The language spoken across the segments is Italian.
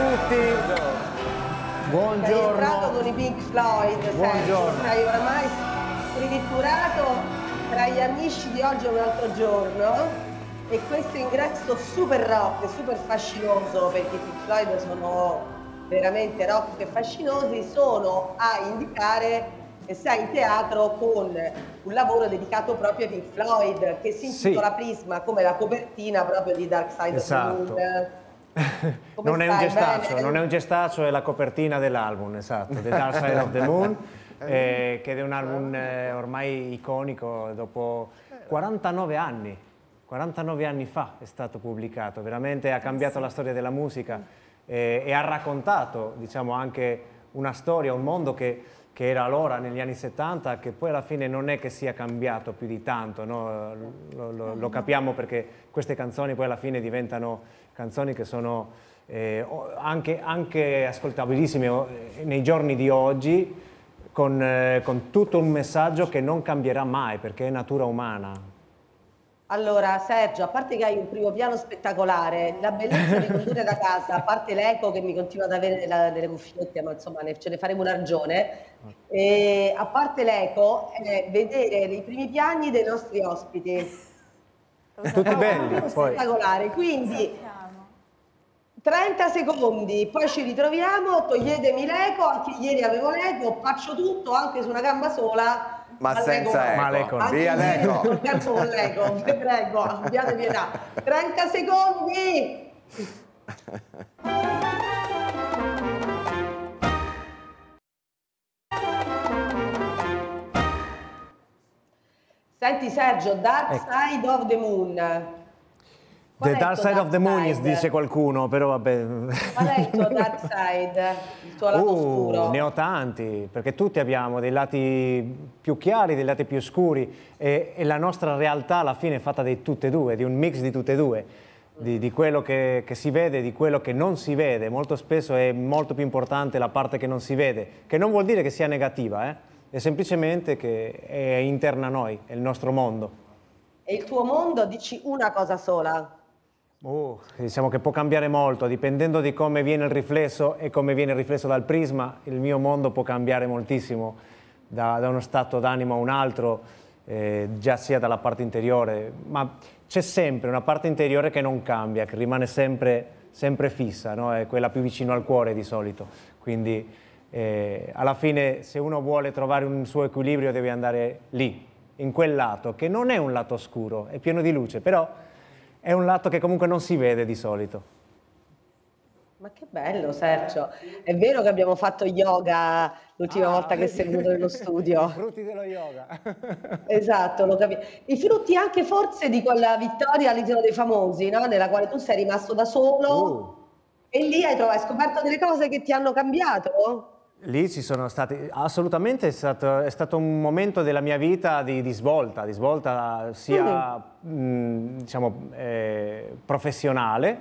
tutti. Buongiorno. Sei entrato con i Pink Floyd, Buongiorno. sei oramai riditturato tra gli amici di oggi e un altro giorno e questo ingresso super rock, super fascinoso perché i Pink Floyd sono veramente rock e fascinosi, sono a indicare che sei in teatro con un lavoro dedicato proprio ai Pink Floyd che si intitola Sì. Prisma come la copertina proprio di Dark Side Esatto. of the Moon. Non è gestaccio, non è un gestaccio, è la copertina dell'album, esatto, The Dark Side of the Moon, eh, che è un album eh, ormai iconico dopo 49 anni. 49 anni fa è stato pubblicato, veramente ha cambiato la storia della musica eh, e ha raccontato, diciamo, anche una storia, un mondo che, che era allora negli anni 70, che poi alla fine non è che sia cambiato più di tanto, no? lo, lo- lo capiamo perché queste canzoni poi alla fine diventano canzoni che sono eh, anche, anche ascoltabilissime eh, nei giorni di oggi, con, eh, con tutto un messaggio che non cambierà mai perché è natura umana. Allora, Sergio, a parte che hai un primo piano spettacolare, la bellezza di condurre da casa, a parte l'eco che mi continua ad avere nella- nelle cuffiette, ma insomma ne- ce ne faremo una ragione, e a parte l'eco, è vedere i primi piani dei nostri ospiti. Tutti belli, Piano poi. spettacolare, quindi 30 secondi, poi ci ritroviamo, toglietemi l'eco, anche ieri avevo l'eco, faccio tutto anche su una gamba sola. Ma senza eco. Ma l'eco Via l'eco. tempo con l'eco, vi prego, abbiate pietà. 30 secondi! Senti Sergio, Dark Ecco. Side of the Moon. Qual The Dark Side of the Moon side? dice qualcuno, però vabbè. Qual è il tuo dark side? Il tuo lato Uh, oscuro? ne ho tanti, perché tutti abbiamo dei lati più chiari, dei lati più scuri e, e la nostra realtà alla fine è fatta di tutte e due, di un mix di tutte e due, di, di quello che, che si vede e di quello che non si vede. Molto spesso è molto più importante la parte che non si vede, che non vuol dire che sia negativa, eh? è semplicemente che è interna a noi, è il nostro mondo. E il tuo mondo, dici una cosa sola. Oh, diciamo che può cambiare molto, dipendendo di come viene il riflesso e come viene il riflesso dal prisma, il mio mondo può cambiare moltissimo da, da uno stato d'animo a un altro, eh, già sia dalla parte interiore, ma c'è sempre una parte interiore che non cambia, che rimane sempre, sempre fissa, no? è quella più vicino al cuore di solito. Quindi eh, alla fine se uno vuole trovare un suo equilibrio deve andare lì, in quel lato, che non è un lato oscuro, è pieno di luce, però è un lato che comunque non si vede di solito. Ma che bello, Sergio. È vero che abbiamo fatto yoga l'ultima Ah, volta che sei venuto nello studio. Frutti dello yoga. Esatto, lo capisco. I frutti anche forse di quella vittoria all'isola dei famosi, no? Nella quale tu sei rimasto da solo Uh. e lì hai, trovato, hai scoperto delle cose che ti hanno cambiato? Lì ci sono stati, assolutamente è stato, è stato un momento della mia vita di, di svolta, di svolta sia mh, diciamo, eh, professionale,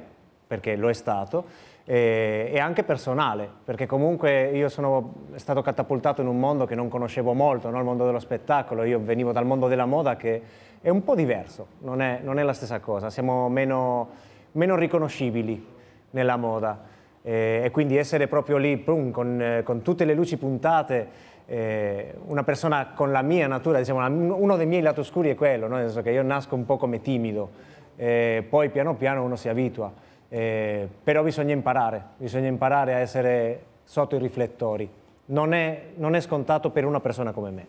perché lo è stato, eh, e anche personale, perché comunque io sono stato catapultato in un mondo che non conoscevo molto, no? il mondo dello spettacolo, io venivo dal mondo della moda che è un po' diverso, non è, non è la stessa cosa, siamo meno, meno riconoscibili nella moda. Eh, e quindi essere proprio lì pum, con, eh, con tutte le luci puntate, eh, una persona con la mia natura, diciamo, uno dei miei lati oscuri è quello, no? nel senso che io nasco un po' come timido, eh, poi piano piano uno si abitua, eh, però bisogna imparare, bisogna imparare a essere sotto i riflettori, non è, non è scontato per una persona come me.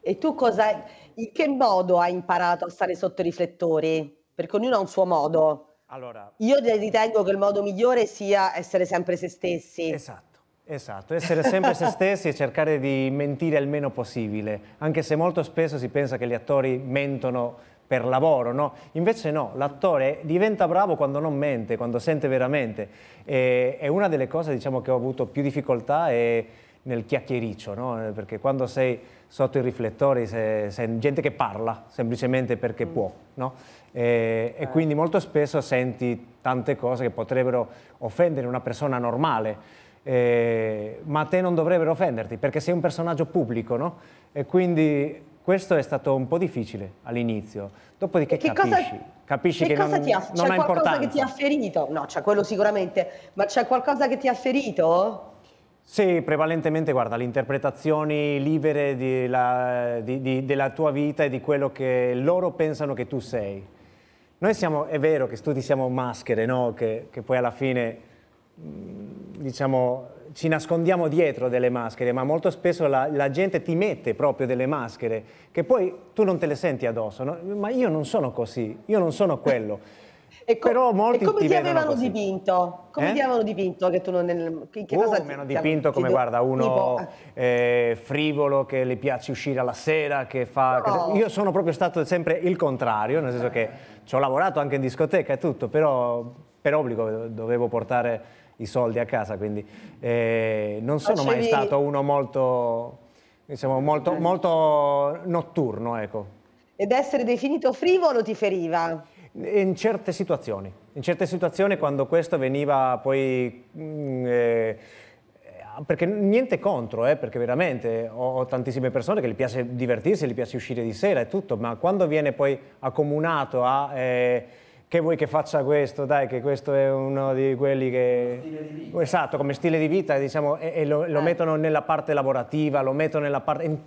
E tu cosa, in che modo hai imparato a stare sotto i riflettori? Perché ognuno ha un suo modo. Allora, Io ritengo che il modo migliore sia essere sempre se stessi. Esatto, esatto, essere sempre se stessi e cercare di mentire il meno possibile, anche se molto spesso si pensa che gli attori mentono per lavoro, no? Invece no, l'attore diventa bravo quando non mente, quando sente veramente. E, e una delle cose diciamo, che ho avuto più difficoltà è nel chiacchiericcio, no? Eh, perché quando sei sotto i riflettori sei, sei gente che parla semplicemente perché può, no? E, e quindi molto spesso senti tante cose che potrebbero offendere una persona normale, eh, ma a te non dovrebbero offenderti perché sei un personaggio pubblico, no? E quindi questo è stato un po' difficile all'inizio, dopodiché che capisci, cosa, capisci che, che non, ti ha, non c'è qualcosa importanza. che ti ha ferito? No, c'è quello sicuramente, ma c'è qualcosa che ti ha ferito? Sì, prevalentemente, guarda, le interpretazioni libere di la- di- di- della tua vita e di quello che loro pensano che tu sei. Noi siamo, è vero che tutti siamo maschere, no? Che, che poi alla fine, mh, diciamo, ci nascondiamo dietro delle maschere, ma molto spesso la, la gente ti mette proprio delle maschere che poi tu non te le senti addosso. no? Ma io non sono così, io non sono quello. E, co- Però molti e come ti ti, avevano così. dipinto? Come Eh? ti avevano dipinto che tu non nel, che, che Oh, cosa mi hanno dipinto come, guarda, uno tipo- eh, frivolo che le piace uscire alla sera, che fa... che- No. Io sono proprio stato sempre il contrario, nel senso che ci ho lavorato anche in discoteca e tutto, però per obbligo dovevo portare i soldi a casa, quindi eh, non sono mai Facevi- stato uno molto, diciamo, molto, molto notturno, ecco. Ed essere definito frivolo ti feriva? In certe situazioni, in certe situazioni quando questo veniva poi... mm, eh, perché niente contro, eh, perché veramente ho, ho tantissime persone che gli piace divertirsi, gli piace uscire di sera e tutto, ma quando viene poi accomunato a... eh, che vuoi che faccia questo? Dai, che questo è uno di quelli che... Esatto, come stile di vita, diciamo, e, e lo, lo mettono nella parte lavorativa, lo mettono nella parte...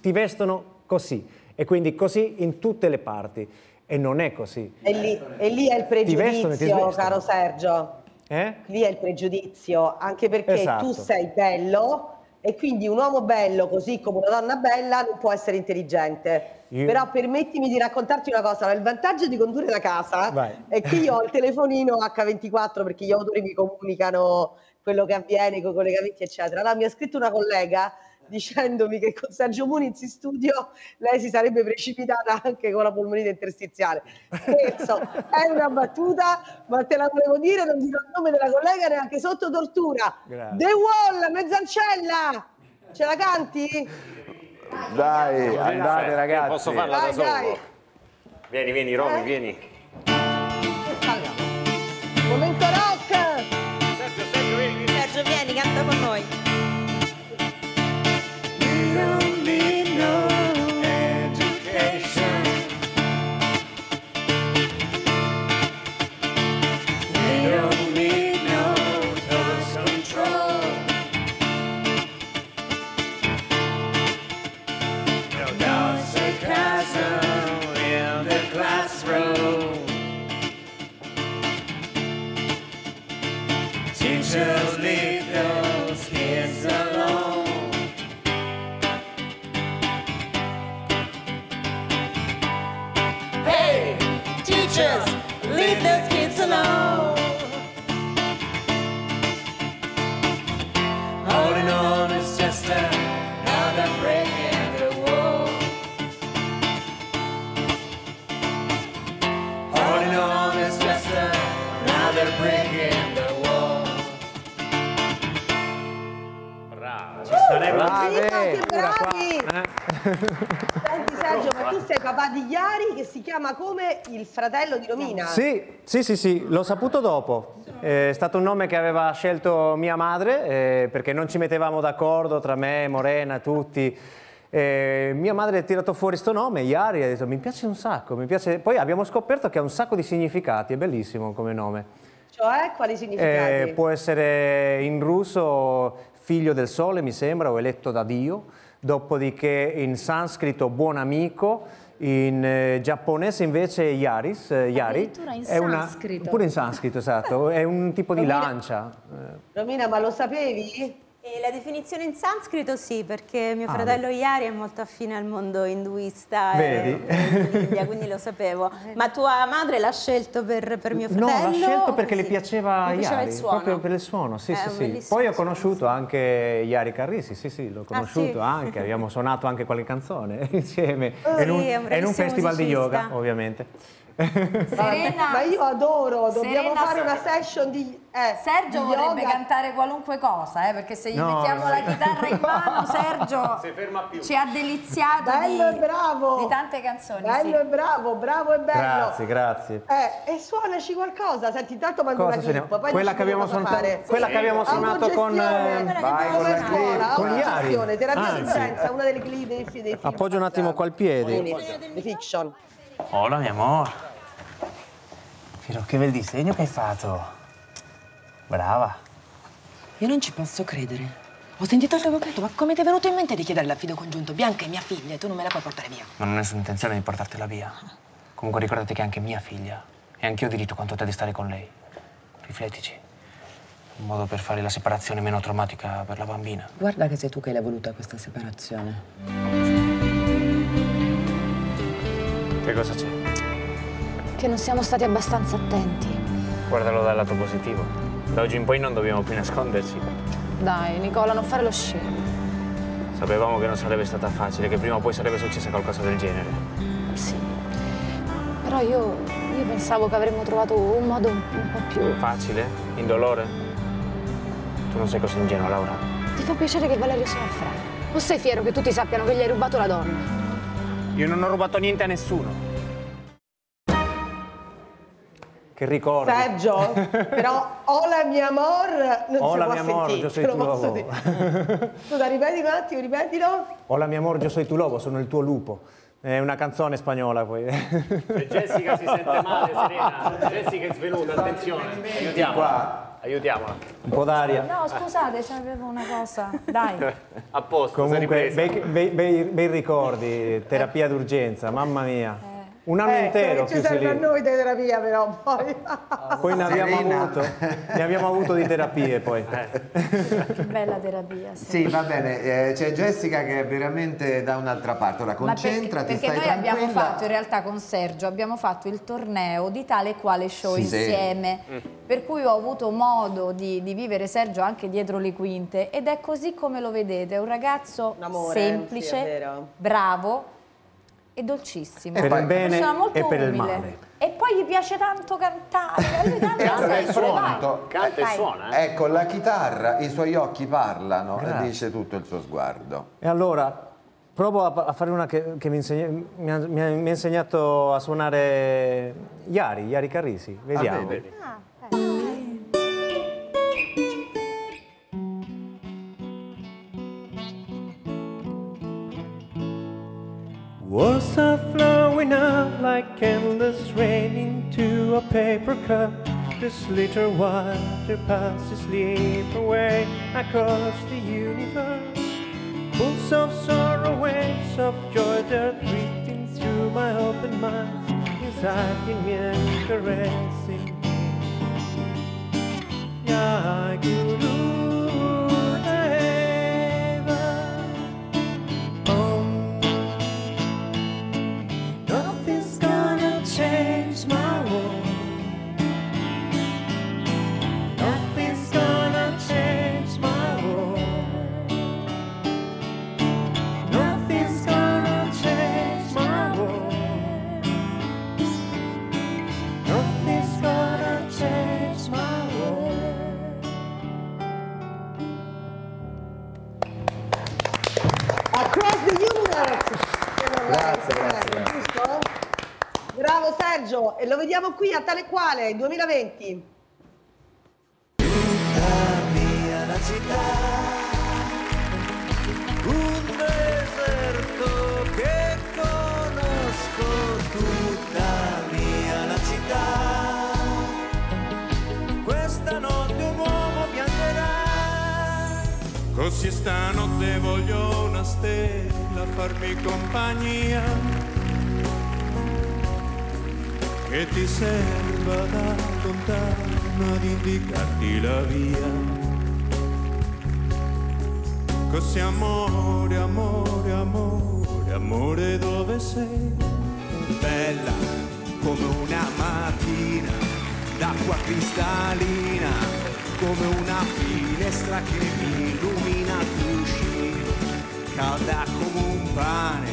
ti vestono così, e quindi così in tutte le parti. E non è così. E lì, e lì è il Ti vestono ti pregiudizio, caro Sergio. Eh? Lì è il pregiudizio, anche perché Esatto. tu sei bello e quindi un uomo bello, così come una donna bella, non può essere intelligente. Io- Però permettimi di raccontarti una cosa, il vantaggio di condurre la casa Vai. è che io ho il telefonino H24 perché gli autori mi comunicano quello che avviene, con i collegamenti, eccetera. Allora mi ha scritto una collega dicendomi che con Sergio Muniz in studio lei si sarebbe precipitata anche con la polmonite interstiziale. Scherzo, è una battuta, ma te la volevo dire, non dirò il nome della collega neanche sotto tortura. Grazie. The Wall, Mezzancella! Ce la canti? Dai, andate Io ragazzi. Posso farla Dai, da solo? dai. Vieni, vieni, Romy, Eh? vieni. Teachers, leave those kids alone. Holding on is just another break in the wall. Holding on is just another break in the wall. Bravo. Bravi. Viva, che bravi! Eh? Sergio, ma tu sei papà di Iari che si chiama come il fratello di Romina? Sì, sì, sì, sì, l'ho saputo dopo. È stato un nome che aveva scelto mia madre eh, perché non ci mettevamo d'accordo tra me, Morena, tutti. Eh, mia madre ha tirato fuori sto nome, Iari, e ha detto mi piace un sacco, mi piace. Poi abbiamo scoperto che ha un sacco di significati, è bellissimo come nome. Cioè, quali significati? Eh, può essere in russo figlio del sole, mi sembra, o eletto da Dio, dopodiché in sanscrito buon amico, in eh, giapponese invece Yaris, eh, Yari. In è una- sanscrito. Pure in sanscrito, esatto, è un tipo di Romina- lancia. eh. Romina, ma lo sapevi? E la definizione in sanscrito sì, perché mio Ah, fratello Iari è molto affine al mondo induista Vedi? e dell'India, quindi lo sapevo. Ma tua madre l'ha scelto per, per mio No, fratello? l'ha scelto perché le Sì. piaceva Le piaceva Iari, il suono. proprio per il suono, sì, È sì, sì. Poi ho suono, conosciuto anche Iari Carrisi, sì, sì, l'ho conosciuto sì? anche, abbiamo suonato anche qualche canzone insieme, Oh, in un, un in un festival di musicista. yoga, ovviamente. Serena, Ma io adoro, dobbiamo Serena- fare una session di eh, Sergio di vorrebbe yoga. cantare qualunque cosa, eh, perché se gli No, mettiamo la chitarra in mano, Sergio Si ferma più. ci ha deliziato Bello di, e bravo. di tante canzoni. Bello sì. e bravo, bravo e bello. Grazie, grazie. Eh, e suonaci qualcosa, senti, intanto mando Cosa una clip, poi Quella che abbiamo suonato- quella che abbiamo suonato con, eh, vai con la scuola. Con gli ari. terapia di una delle clip dei, dei film. Appoggio un attimo qua il piede. Fiction. Hola, mi amor. Però che bel disegno che hai fatto. Brava. Io non ci posso credere. Ho sentito il tuo avvocato, ma come ti è venuto in mente di chiedere l'affido congiunto? Bianca è mia figlia e tu non me la puoi portare via. Non ho nessuna intenzione di portartela via. Comunque ricordati che è anche mia figlia. E anch'io ho diritto quanto te di stare con lei. Riflettici. Un modo per fare la separazione meno traumatica per la bambina. Guarda che sei tu che l'hai voluta questa separazione. Che cosa c'è? Che non siamo stati abbastanza attenti. Guardalo dal lato positivo. Da oggi in poi non dobbiamo più nasconderci. Dai, Nicola, non fare lo scemo. Sapevamo che non sarebbe stata facile, che prima o poi sarebbe successa qualcosa del genere. Sì. Però io, io pensavo che avremmo trovato un modo un, un po' più... Facile? Indolore? Tu non sei così ingenua, Laura. Ti fa piacere che Valerio soffra? O sei fiero che tutti sappiano che gli hai rubato la donna? Io non ho rubato niente a nessuno. Che ricordi. Sergio, però hola mi amor non Hola, si può mi amor, soy te lo tu lobo. dire. Scusa, ripeti un attimo, ripetilo. Hola mi amor, yo soy tu lobo, sono il tuo lupo. È una canzone spagnola poi. Se Jessica si sente male, Serena. Jessica è svenuta, attenzione. Aiutiamola. Aiutiamola. Un po' d'aria. No, scusate, c'avevo una cosa. Dai. A posto, Comunque, bei, bei- bei- bei ricordi, terapia d'urgenza, mamma mia. Un anno Eh, intero che ci serve a noi di terapia però poi. Poi ne abbiamo, avuto, ne abbiamo avuto di terapie poi. Che bella terapia. sì. Sì, va bene, eh, c'è Jessica che è veramente da un'altra parte. Ora perché, concentrati, perché stai noi abbiamo tranquilla. fatto in realtà con Sergio abbiamo fatto il torneo di tale e quale show Sì. insieme per cui ho avuto modo di, di vivere Sergio anche dietro le quinte ed è così come lo vedete è un ragazzo Un amore, semplice sì, è vero. bravo e dolcissimo Per Una il bene persona molto e per il umile. male. e poi gli piace tanto cantare lui canta e sempre, suona. vai. Canta e suona, eh? Ecco, la chitarra, i suoi occhi parlano e dice tutto il suo sguardo. E allora, provo a, a fare una che, che mi, insegna- mi ha, mi ha- insegnato a suonare Iari, Iari Carrisi. Vediamo. Ah, vedi. Words are flowing out like endless rain into a paper cup. This little water passes sleep away across the universe. Pools of sorrow, waves of joy, they're drifting through my open mind. Inciting me and caressing. Ya guru deva. Sergio, e lo vediamo qui a tale quale 2020. Un deserto che conosco tutta mia la città. Questa notte un uomo piangerà. Così stanotte voglio una stella farmi compagnia. Che ti serva da lontano ad indicarti la via. Così amore, amore, amore, amore dove sei? Bella come una mattina d'acqua cristallina, come una finestra che mi illumina il cuscino, calda come un pane,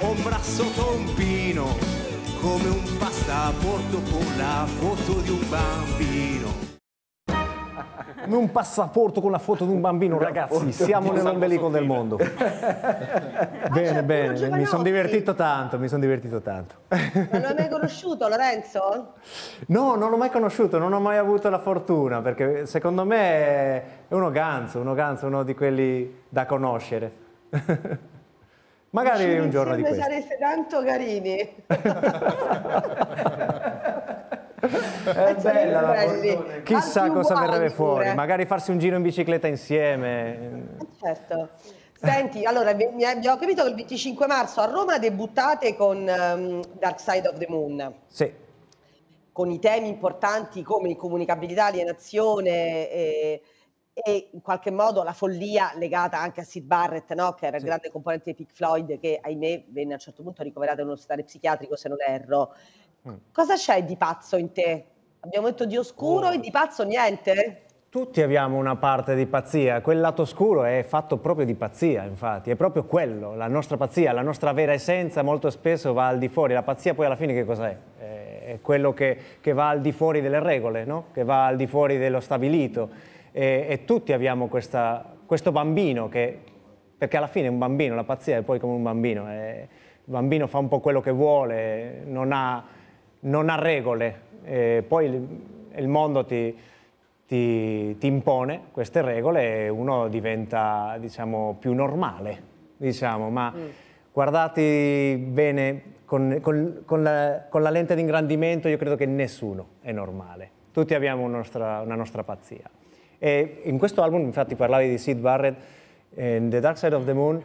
ombra sotto un pino, come un passaporto con la foto di un bambino. Un passaporto con la foto di un bambino, ragazzi, siamo nell'ombelico del mondo. bene, bene, mi sono divertito tanto, mi sono divertito tanto. Non l'hai mai conosciuto Lorenzo? No, non l'ho mai conosciuto, non ho mai avuto la fortuna, perché secondo me è uno ganzo, uno ganzo, uno di quelli da conoscere. Magari un giorno di questo. sareste tanto carini. È bella la fortuna. Chissà Anche cosa verrebbe pure. fuori, magari farsi un giro in bicicletta insieme. Certo. Senti, allora abbiamo capito che il 25 marzo a Roma debuttate con ehm, Dark Side of the Moon, Sì, con i temi importanti come l'incomunicabilità, l'alienazione e, e in qualche modo la follia legata anche a Sid Barrett, no? che era il Sì. grande componente di Pink Floyd, che ahimè venne a un certo punto ricoverato in uno ospedale psichiatrico, se non erro. Mm. Cosa c'è di pazzo in te? Abbiamo detto di oscuro Oh. e di pazzo niente? tutti abbiamo una parte di pazzia, quel lato oscuro è fatto proprio di pazzia, infatti, è proprio quello, la nostra pazzia, la nostra vera essenza molto spesso va al di fuori, la pazzia poi alla fine che cos'è? È è quello che, che va al di fuori delle regole, no? che va al di fuori dello stabilito e, e tutti abbiamo questa- questo bambino che, perché alla fine è un bambino, la pazzia è poi come un bambino, è- il bambino fa un po' quello che vuole, non ha, non ha regole, e poi il, il mondo ti, ti, ti impone queste regole e uno diventa diciamo, più normale, diciamo, ma guardati bene con, con- con la, con la lente di ingrandimento io credo che nessuno è normale, tutti abbiamo una nostra, una nostra pazzia. E in questo album, infatti parlavi di Sid Barrett, in The Dark Side of the Moon,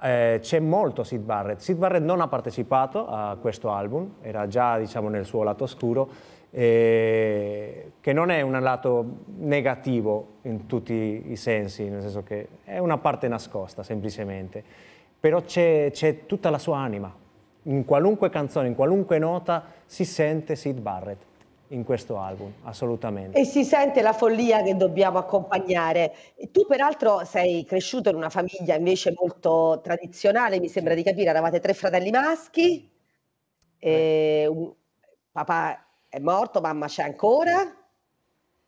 eh, c'è molto Sid Barrett. Sid Barrett non ha partecipato a questo album, era già diciamo, nel suo lato oscuro, eh, che non è un lato negativo in tutti i sensi, nel senso che è una parte nascosta semplicemente, però c'è tutta la sua anima. In qualunque canzone, in qualunque nota si sente Sid Barrett in questo album, assolutamente. E si sente la follia che dobbiamo accompagnare. E tu peraltro sei cresciuto in una famiglia invece molto tradizionale, mi sembra di capire, eravate tre fratelli maschi, e un- papà è morto, mamma c'è ancora.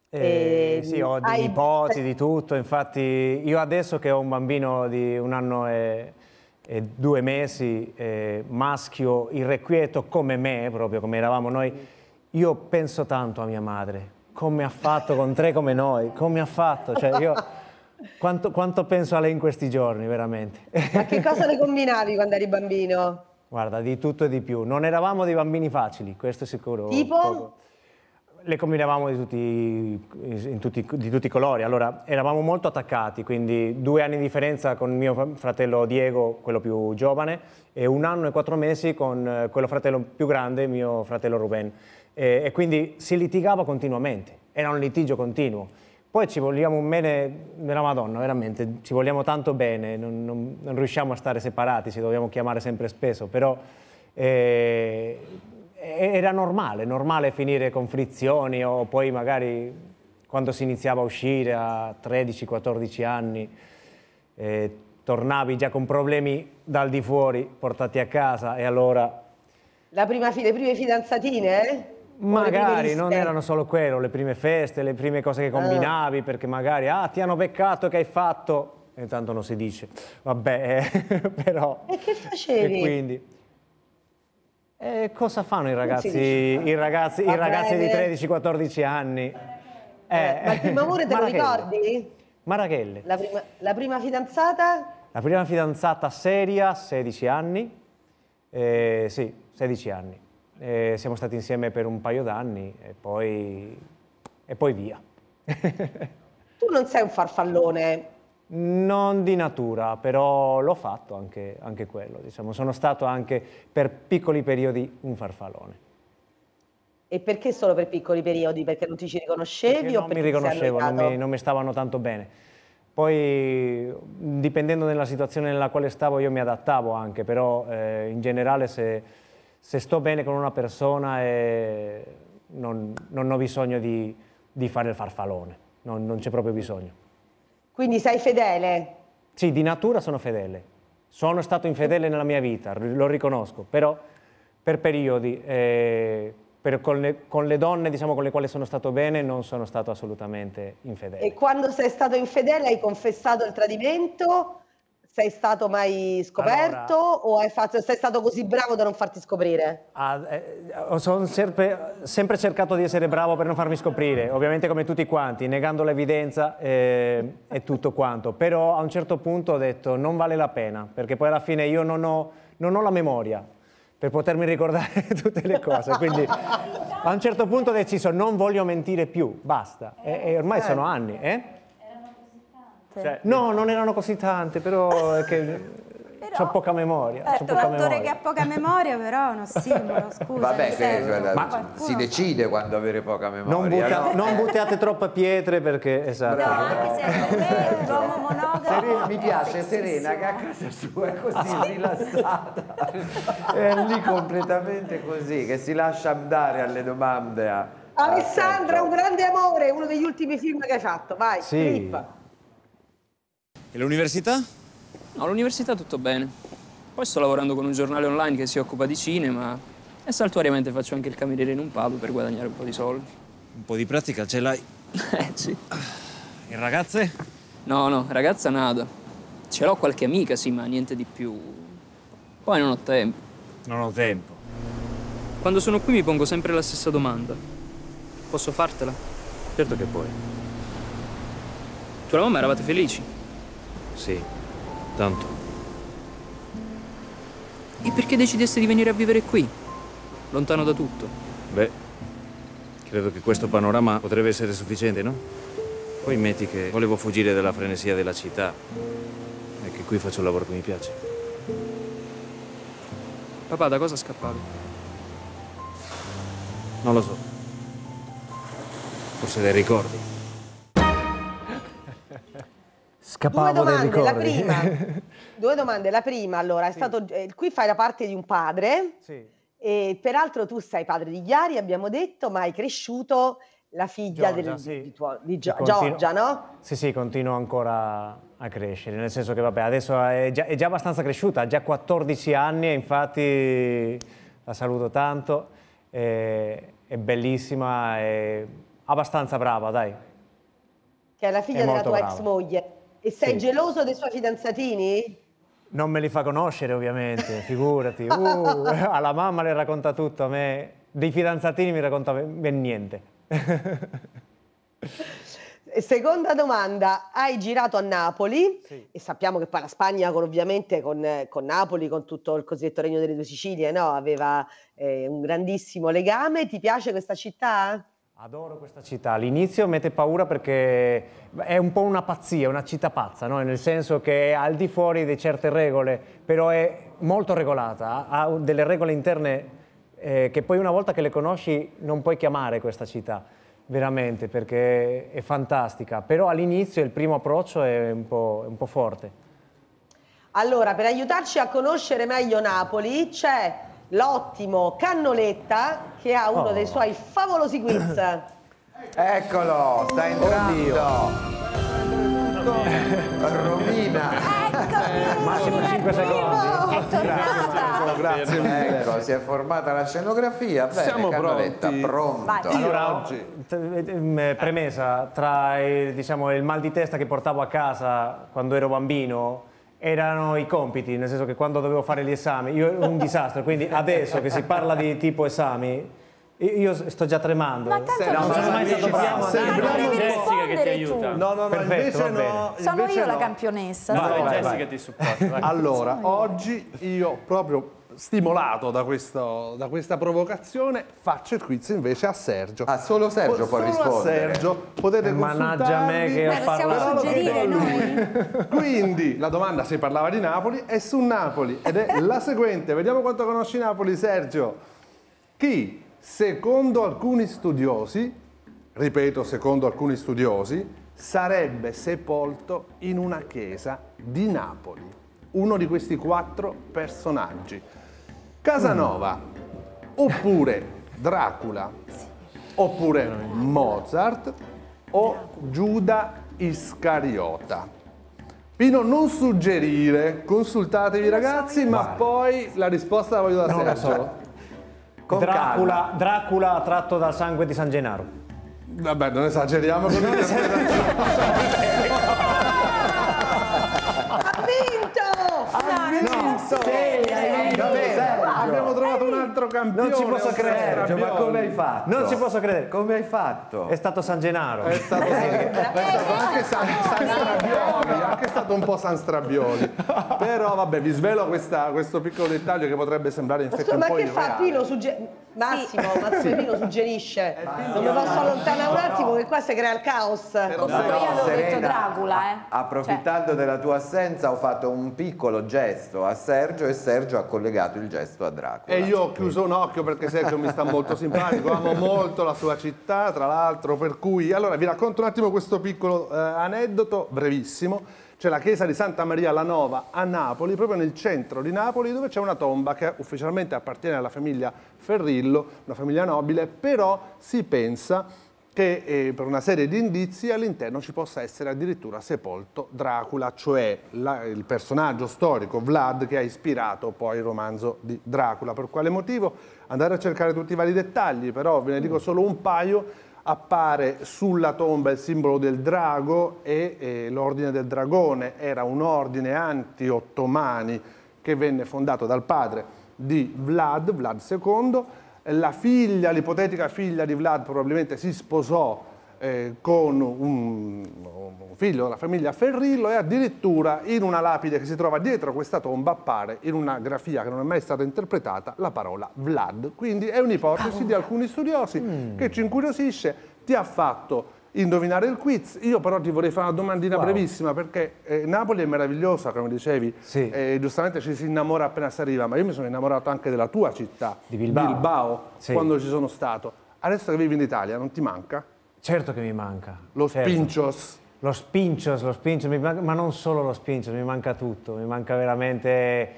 Eh, sì, ho dei hai- nipoti, di tutto, infatti io adesso che ho un bambino di un anno e, e due mesi, eh, maschio irrequieto come me, proprio come eravamo noi, io penso tanto a mia madre, come ha fatto con tre come noi, come ha fatto, cioè io quanto, quanto penso a lei in questi giorni, veramente. Ma che cosa le combinavi quando eri bambino? Guarda, di tutto e di più. Non eravamo dei bambini facili, questo è sicuro. Tipo? poco. Le combinavamo di tutti, tutti- di tutti i colori. Allora, eravamo molto attaccati, quindi due anni di differenza con mio fratello Diego, quello più giovane, e un anno e quattro mesi con eh, quello fratello più grande, mio fratello Ruben. E, e quindi si litigava continuamente, era un litigio continuo. Poi ci vogliamo un bene della Madonna, veramente, ci vogliamo tanto bene, non, non- non riusciamo a stare separati, ci dobbiamo chiamare sempre spesso, però eh, era normale, normale finire con frizioni o poi magari quando si iniziava a uscire a 13-14 anni, eh, tornavi già con problemi dal di fuori portati a casa e allora La prima le prime fidanzatine? eh? Magari non erano solo quello, le prime feste, le prime cose che combinavi, perché magari ah, ti hanno beccato che hai fatto, e tanto non si dice, vabbè, eh, però. E che facevi? E quindi. E cosa fanno i ragazzi, dice. i ragazzi, i ragazzi di bene. 13-14 anni? Eh, ma il primo amore te lo ricordi? Marachelle. La prima, la prima fidanzata? La prima fidanzata seria, 16 anni. Eh, sì, 16 anni. Eh, siamo stati insieme per un paio d'anni e poi, e poi via. Tu non sei un farfallone. Non di natura, però l'ho fatto anche, anche quello. Diciamo. Sono stato anche per piccoli periodi un farfallone. E perché solo per piccoli periodi? Perché non ti ci riconoscevi Perché o non mi perché sei riconoscevo, non mi, non mi stavano tanto bene. Poi, dipendendo dalla situazione nella quale stavo, io mi adattavo anche, però eh, in generale se, se sto bene con una persona eh, non, non ho bisogno di, di fare il farfallone, non, non c'è proprio bisogno. Quindi sei fedele? Sì, di natura sono fedele. Sono stato infedele nella mia vita, lo riconosco, però per periodi. eh, per- con, le, con le donne diciamo, con le quali sono stato bene non sono stato assolutamente infedele. E quando sei stato infedele hai confessato il tradimento? Sei stato mai scoperto o hai fatto- sei stato così bravo da non farti scoprire? Ah, eh, ho sempre, sempre cercato di essere bravo per non farmi scoprire, ovviamente come tutti quanti, negando l'evidenza eh, e tutto quanto, però a un certo punto ho detto non vale la pena, perché poi alla fine io non ho, non ho la memoria per potermi ricordare tutte le cose, quindi a un certo punto ho deciso non voglio mentire più, basta, e, e ormai sono anni. Eh? Cioè, No, non erano così tante, però è che ho poca memoria. Eh, c'ho un poca attore memoria. che ha poca memoria, però è uno stimolo, scusa. Vabbè, guarda, Qualcuno- si decide quando avere poca memoria. Non, butta- no? non buttate troppe pietre perché esatto. No, anche se me l'uomo monogamo... Serena- mi piace è Serena che a casa sua è così rilassata, è lì completamente così, che si lascia andare alle domande. A, Alessandra, un grande amore, uno degli ultimi film che hai fatto. Vai, Sì. Filippo. E l'università? No, all'università tutto bene. Poi sto lavorando con un giornale online che si occupa di cinema e saltuariamente faccio anche il cameriere in un pub per guadagnare un po' di soldi. Un po' di pratica ce l'hai? Eh sì. E ragazze? No, no, ragazza nada. Ce l'ho qualche amica, sì, ma niente di più. Poi non ho tempo. Non ho tempo. Quando sono qui mi pongo sempre la stessa domanda. Posso fartela? Certo che puoi. Tu e la mamma eravate felici? Sì, tanto. E perché decideste di venire a vivere qui? Lontano da tutto? Beh, credo che questo panorama potrebbe essere sufficiente, no? Poi metti che volevo fuggire dalla frenesia della città e che qui faccio un lavoro che mi piace. Papà, da cosa scappavi? Non lo so. Forse dai ricordi. Scappavo Due dai domande, la prima. Due domande. La prima, allora, è stato, eh, qui fai la parte di un padre. Sì. E peraltro tu sei padre di Chiari, abbiamo detto, ma hai cresciuto la figlia Giorgia, del- sì. di, tuo- di Gio- Continuo- Giorgia, no? Sì, sì, continuo ancora a crescere, nel senso che vabbè, adesso è già, è già abbastanza cresciuta, ha già 14 anni e infatti la saluto tanto, è, è bellissima, è abbastanza brava, dai. Che è la figlia È della tua brava. ex moglie. E sei Sì. geloso dei suoi fidanzatini? Non me li fa conoscere ovviamente, figurati. Uh, alla mamma le racconta tutto, a me dei fidanzatini mi racconta ben niente. Seconda domanda, hai girato a Napoli e sappiamo che poi la Spagna con, ovviamente con, con Napoli, con tutto il cosiddetto Regno delle Due Sicilie, no? aveva eh, un grandissimo legame. Ti piace questa città? Adoro questa città. All'inizio mette paura perché è un po' una pazzia, una città pazza, no? nel senso che è al di fuori di certe regole, però è molto regolata, ha delle regole interne eh, che poi una volta che le conosci non puoi chiamare questa città, veramente, perché è fantastica. Però all'inizio il primo approccio è un po', è un po' forte. Allora, per aiutarci a conoscere meglio Napoli c'è l'ottimo Cannoletta che ha uno Oh. dei suoi favolosi quiz. Eccolo, sta entrando. Romina. Massimo 5 secondi. Grazie mille. Ecco, si è formata la scenografia. Bene, Siamo Cannoletta, pronti. pronto. Allora, t- ehm, premessa, tra il, diciamo, il mal di testa che portavo a casa quando ero bambino erano i compiti, nel senso che quando dovevo fare gli esami, io ero un disastro, quindi adesso che si parla di tipo esami, io- sto già tremando. Ma tanto non non sono mai stato bravo. Ma non devi rispondere tu. No, no, no, Perfetto, invece no. Sono invece io la no. campionessa. Vai, scusa. vai, vai. ti supporta. Allora, oggi io proprio stimolato da, questo- da questa provocazione faccio il quiz invece a Sergio. Ah, solo Sergio può Solo rispondere. a Sergio potete Mannaggia me che ho parlato. suggerire noi. Quindi la domanda si parlava di Napoli è su Napoli ed è la seguente. Vediamo quanto conosci Napoli, Sergio. Chi, secondo alcuni studiosi, ripeto, secondo alcuni studiosi, sarebbe sepolto in una chiesa di Napoli? Uno di questi quattro personaggi. Casanova, oppure Dracula, oppure Mozart o Giuda Iscariota. Pino, non suggerire, consultatevi ragazzi, ma poi la risposta la voglio da Non lo Sergio. Dracula, Dracula tratto dal sangue di San Gennaro. Vabbè, non esageriamo con Ha vinto! Abbiamo trovato un altro campione. Non ci posso credere. Ma come hai fatto? Non ci posso credere. Come hai fatto? È stato San Gennaro. È stato, è stato anche San, San Strabioli, anche stato un po' San Strabioli. Però vabbè, vi svelo questa- questo piccolo dettaglio che potrebbe sembrare in Ma, effetti un ma che fa. Pino? Sugge- Massimo, Massimo Pino suggerisce. Non mi posso allontanare un attimo che qua si crea il caos. Comunque io avevo detto Dracula, eh. Approfittando della tua assenza ho fatto un piccolo gesto a Sergio e Sergio ha collegato il gesto a Dracula. E io ho chiuso un occhio perché Sergio mi sta molto simpatico, amo molto la sua città, tra l'altro, per cui... Allora vi racconto un attimo questo piccolo eh, aneddoto, brevissimo. C'è la chiesa di Santa Maria la Nova a Napoli, proprio nel centro di Napoli, dove c'è una tomba che ufficialmente appartiene alla famiglia Ferrillo, una famiglia nobile, però si pensa che eh, per una serie di indizi all'interno ci possa essere addirittura sepolto Dracula, cioè la- il personaggio storico Vlad che ha ispirato poi il romanzo di Dracula. Per quale motivo? Andare a cercare tutti i vari dettagli, però ve ne dico solo un paio. Appare sulla tomba il simbolo del drago e eh, l'ordine del dragone era un ordine anti-ottomani che venne fondato dal padre di Vlad, Vlad II. La figlia, l'ipotetica figlia di Vlad probabilmente si sposò eh, con un, un figlio della famiglia Ferrillo e addirittura in una lapide che si trova dietro questa tomba appare in una grafia che non è mai stata interpretata la parola Vlad. Quindi è un'ipotesi di alcuni studiosi che ci incuriosisce, ti ha fatto indovinare il quiz. Io però ti vorrei fare una domandina Wow. brevissima perché eh, Napoli è meravigliosa, come dicevi, eh, giustamente ci si innamora appena si arriva, ma io mi sono innamorato anche della tua città, Di Bilbao. Sì. quando ci sono stato. Adesso che vivi in Italia, non ti manca? Certo che mi manca. Lo Certo. Spincios. Lo Spincios, lo Spincios, manca- ma non solo lo Spincios, mi manca tutto, mi manca veramente...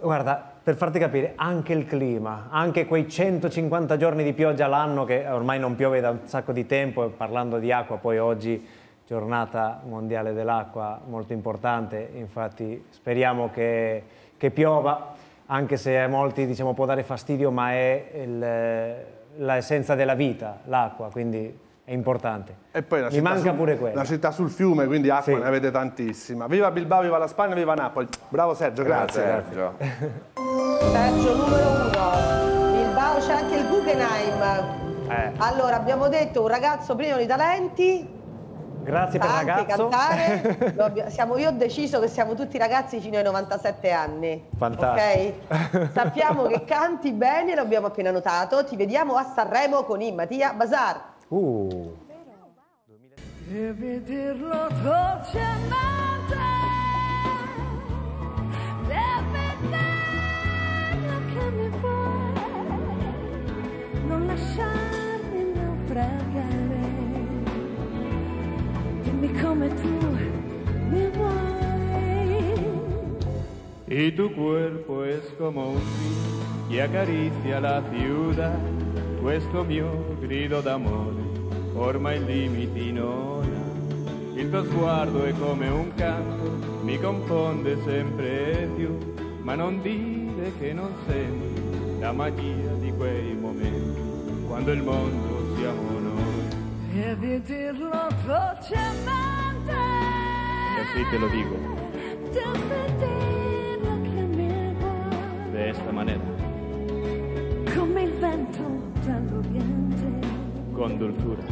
Guarda, per farti capire, anche il clima, anche quei 150 giorni di pioggia all'anno che ormai non piove da un sacco di tempo, e parlando di acqua, poi oggi giornata mondiale dell'acqua molto importante, infatti speriamo che, che piova, anche se a molti diciamo, può dare fastidio, ma è l'essenza della vita, l'acqua, quindi è importante. E poi Mi città manca sul- pure quello. Una città sul fiume, quindi acqua ne avete tantissima. Viva Bilbao, viva la Spagna, viva Napoli. Bravo Sergio, grazie. Sergio. Sergio numero uno. Bilbao c'è anche il Guggenheim. Eh. Allora, abbiamo detto un ragazzo pieno di talenti, Grazie per anche ragazzo. cantare. Siamo, io ho deciso che siamo tutti ragazzi fino ai 97 anni. Fantastico. Ok? Sappiamo che canti bene, lo abbiamo appena notato. Ti vediamo a Sanremo con i Mattia Bazar. Uh. Devi dirlo dolcemente, devi dirlo che mi vuoi, non lasciarmi naufragare. Dimmi come tu mi vuoi. Y tu cuerpo es como un río que acaricia la ciudad. Questo mio grido d'amore forma i limiti in ora. Il tuo sguardo è come un canto, mi confonde sempre più. Ma non dire che non senti la magia di quei momenti, quando il mondo siamo noi. Devi dirlo dolcemente, Y así te lo devi dirlo che mi vuoi. de esta manera, come il vento con dulzura.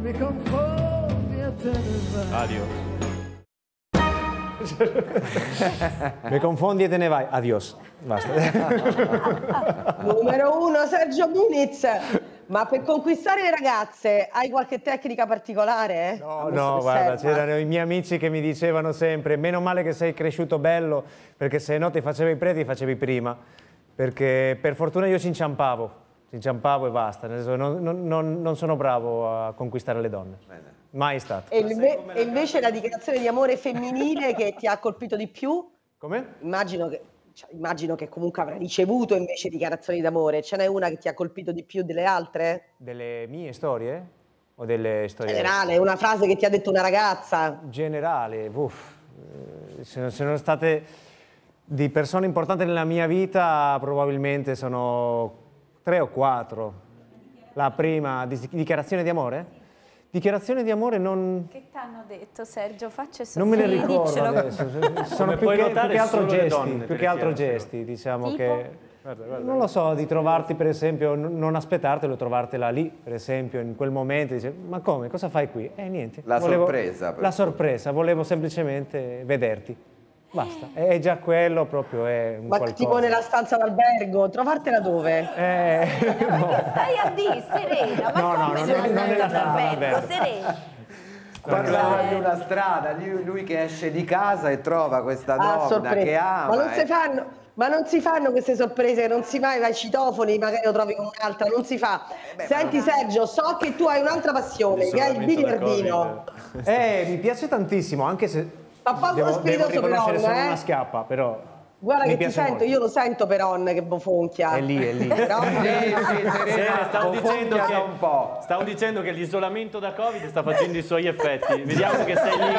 mi confondi e te ne vai. Adiós. Mi confondi e te ne vai. Adios. Basta. Numero uno Sergio Muniz. Ma per conquistare le ragazze hai qualche tecnica particolare? No, no, guarda, c'erano i miei amici che mi dicevano sempre meno male che sei cresciuto bello, perché se no ti facevi preti, ti facevi prima. Perché per fortuna io ci inciampavo, ci inciampavo e basta. Nel senso, non, non- non- non sono bravo a conquistare le donne. Mai stato. E, inve- e invece la dichiarazione di amore femminile che ti ha colpito di più? Come? Immagino che, cioè, immagino che comunque avrai ricevuto invece dichiarazioni d'amore. Ce n'è una che ti ha colpito di più delle altre? Delle mie storie? O delle storie... Generale, una frase che ti ha detto una ragazza? Generale, uff. Eh, Se sono state di persone importanti nella mia vita, probabilmente sono tre o quattro. La prima dichiarazione di amore? Dichiarazione di amore non, Che ti hanno detto, Sergio? Faccio non me ne ricordo diccelo. adesso. Sono più che, più che altro solo gesti, donne più che altro gesti, diciamo Tipo? che... Guarda, guarda. Non lo so, di trovarti per esempio, non aspettartelo trovartela lì, per esempio, in quel momento, dice, ma come, cosa fai qui? Eh niente. La sorpresa, per La sorpresa, volevo semplicemente vederti. Basta, è già quello proprio, è un Ma qualcosa. tipo nella stanza d'albergo, trovartela dove? Eh, Stai a dire, Serena, ma No, no, come non nella è- non è la stanza d'albergo? Serena. Parlava di una strada, lui, lui che esce di casa e trova questa Ah, donna sorpresa. che ama. Ma non, si e- fanno, ma non si fanno queste sorprese, non si vai ai citofoni, magari lo trovi con un'altra, non si fa. Senti Sergio, so che tu hai un'altra passione, che è il biliardino. Eh, mi piace tantissimo, anche se Ma poco devo, devo spiritoso riconoscere però, sono eh. una schiappa, però Guarda mi che ti sento, molto. io lo sento Peron che bofonchia. È lì, è lì. Però- Serena, stavo dicendo, Confonchia che, da un po'. stavo dicendo che l'isolamento da Covid sta facendo i suoi effetti. Vediamo che sei lì,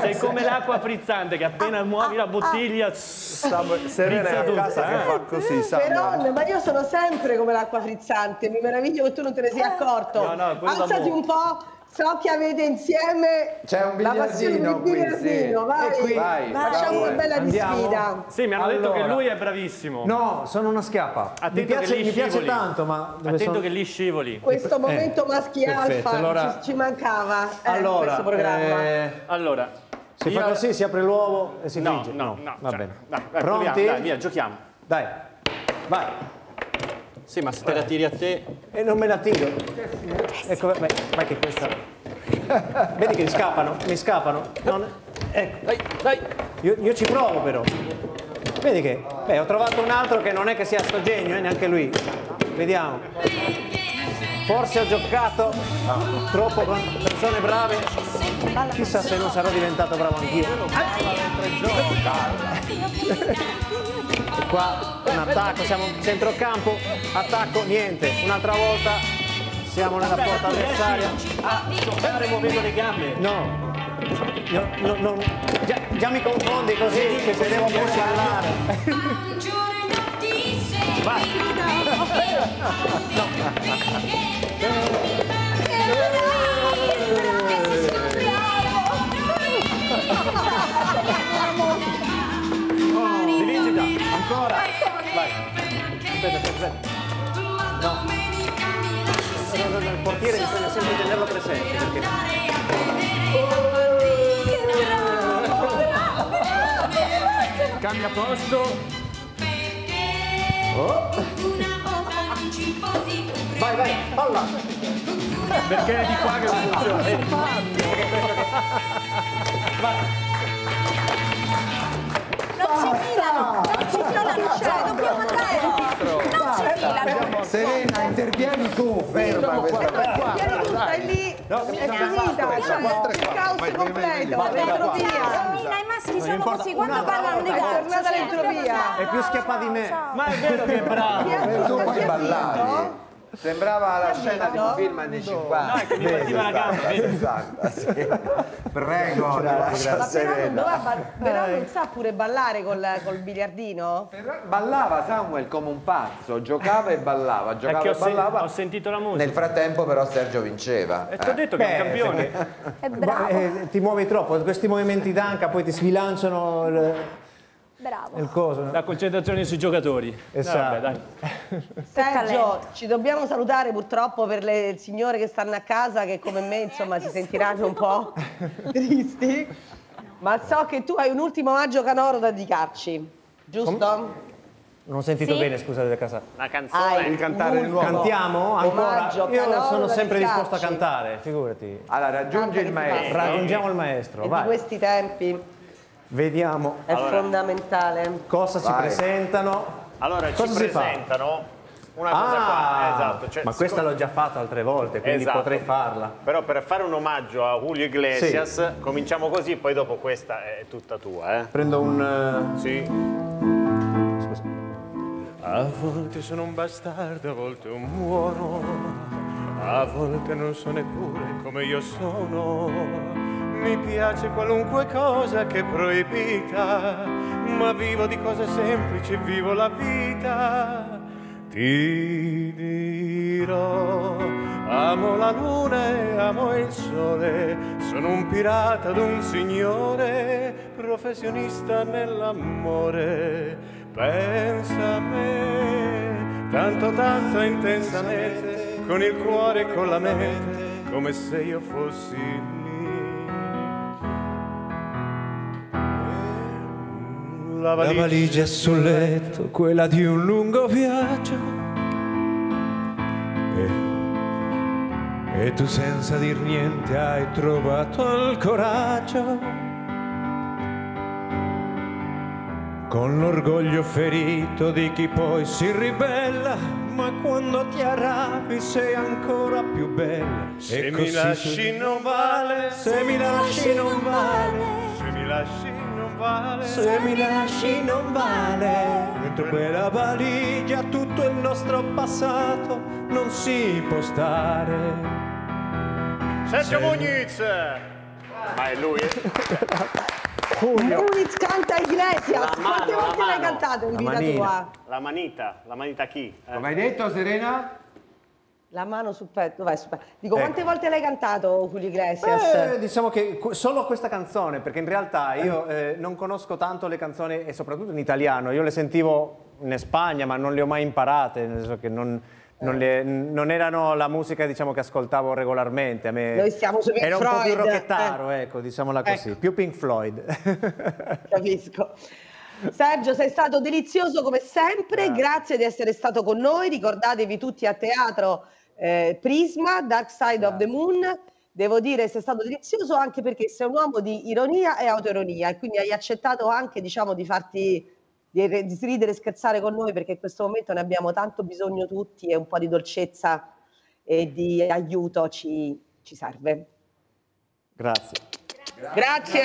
sei come l'acqua frizzante che appena muovi la bottiglia Serena frizza è a tutta, casa che eh. fa così, Samuel. Peron, ma io sono sempre come l'acqua frizzante, mi meraviglio che tu non te ne sia accorto. No, no, Alzati un po', so che avete insieme C'è un biliardino qui, sì. biliardino, vai, E qui- vai, facciamo una bella Andiamo? sfida. Sì, mi hanno detto che Allora. lui è bravissimo. No, sono una schiappa. Attento mi piace, mi piace tanto, ma Attento sono- che lì scivoli. Questo momento maschi alfa allora- ci, ci mancava eh, Allora, questo programma. eh, Allora, si io- fa così, si apre l'uovo e si No, frigge. no, no. va cioè, bene. Dai, dai, Pronti? proviamo, dai, via, giochiamo. Dai, vai. Sì, ma se te la tiri a te... E non me la tiro. Ecco, vai, vai che questa. Vedi che mi scappano, mi scappano. Non- Ecco, Dai, dai. io, io ci provo però. Vedi che, beh, ho trovato un altro che non è che sia sto genio, eh, neanche lui. Vediamo. Forse ho giocato troppo con persone brave. Chissà se non sarò diventato bravo anch'io. Qua un attacco, siamo in centrocampo, attacco, niente. Un'altra volta siamo nella porta avversaria. a giocare muovendo le gambe. No, No, no, no, già, già mi confondi così che se devo parlare. Vai. Rivincita. Ancora. Vai. Aspetta, aspetta. No. No, no, no, Il portiere bisogna sempre tenerlo presente perché Cambia posto. Oh. Vai, vai, palla. Perché è di qua che non funziona. Eh, Non ci filano, cioè dobbiamo andare. Non ci filano. Serena, intervieni tu, ferma questa cosa. Vieni tu, stai lì, è finita, cioè, il caos completo, l'entropia. Mina, i maschi sono così, quando parlano di È calcio. tornata cioè, l'entropia. È più schiappa di me. Ma è vero che è bravo. Tu ballavi. vinto? Sembrava la scena di un film anni 50. No, è che mi partiva la gamba, vedi? 60, sì. Prego, lascia Ma però non, Serena. però non sa pure ballare col, col biliardino? Ballava Samuel come un pazzo, giocava e ballava, giocava e ballava. ho sentito la musica. Nel frattempo però Sergio vinceva. E ti ho Eh. detto che è un campione. È Ma, bravo, eh, ti muovi troppo, questi movimenti d'anca poi ti sbilanciano il, bravo. il coso. La concentrazione sui giocatori. Esatto. Vabbè, dai. Sergio, ci dobbiamo salutare purtroppo per le signore che stanno a casa che come me insomma si sentiranno un po' tristi. Ma so che tu hai un ultimo omaggio canoro da dedicarci, giusto? Non ho sentito Sì. bene, scusate casa. Una Hai canzone. un cantare di nuovo. Cantiamo ancora? omaggio Io sono da sempre disposto a cantare, figurati. Allora, raggiungi il maestro. Raggiungiamo il maestro, E di vai. questi tempi Vediamo è fondamentale. cosa ci Vai. presentano. Allora, Cosa ci presentano una cosa qua. Esatto. cioè, ma questa l'ho già fatta altre volte, quindi Esatto. potrei farla. Però per fare un omaggio a Julio Iglesias, cominciamo così, poi dopo questa è tutta tua, eh? Prendo un... eh, Sì. scusa. A volte sono un bastardo, a volte un buono, a volte non so neppure come io sono. Mi piace qualunque cosa che è proibita, ma vivo di cose semplici, vivo la vita. Ti Amo la luna e amo il sole, sono un pirata ed un signore, professionista nell'amore. Pensa a me, tanto tanto intensamente, con il cuore e con la mente, come se io fossi La valigia, sul letto, quella di un lungo viaggio. E, e tu senza dir niente hai trovato il coraggio. Con l'orgoglio ferito di chi poi si ribella, ma quando ti arrabbi sei ancora più bella. Se E mi lasci tu- non vale, se mi lasci non vale, se mi lasci non vale, se mi lasci non vale. Dentro quella valigia tutto il nostro passato non si può stare. Sergio Muniz! Ma è lui? Muniz canta Iglesias. Mano, Quante la volte l'hai cantato in La vita manina. tua? La manita, la manita chi? Eh. Come hai detto, Serena? La mano sul petto, vai sul petto. Dico, Ecco. quante volte l'hai cantato Julio Iglesias? Eh, diciamo che solo questa canzone, perché in realtà io eh, non conosco tanto le canzoni, e soprattutto in italiano, io le sentivo in Spagna, ma non le ho mai imparate, nel senso che non, non le- non erano la musica diciamo, che ascoltavo regolarmente. A me Noi stiamo su Pink Era un po' più Floyd, rocchettaro, ecco, diciamola così, Ecco. più Pink Floyd. Capisco. Sergio, sei stato delizioso come sempre, grazie di essere stato con noi. Ricordatevi tutti a teatro eh, Prisma, Dark Side of the Moon. Devo dire, sei stato delizioso anche perché sei un uomo di ironia e autoironia e quindi hai accettato anche, diciamo, di farti di, di ridere e scherzare con noi perché in questo momento ne abbiamo tanto bisogno tutti e un po' di dolcezza e di aiuto ci, ci serve. Grazie. Grazie.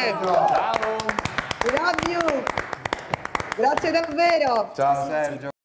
You. Grazie davvero. Ciao Sergio.